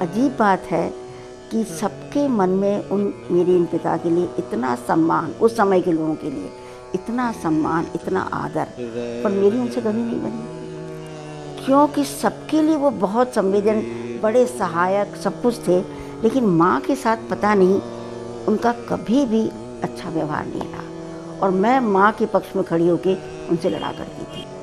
अजीब बात है कि सबके मन में उन मेरे इन पिता के लिए इतना सम्मान, उस समय के लोगों के लिए इतना सम्मान, इतना आदर, पर मेरी उनसे कभी नहीं बनी। क्योंकि सबके लिए वो बहुत संवेदन, बड़े सहायक सब कुछ थे, लेकिन माँ के साथ पता नहीं, उनका कभी भी अच्छा व्यवहार नहीं रहा। और मैं माँ के पक्ष में खड़ी होकर उनसे लड़ा करती थी।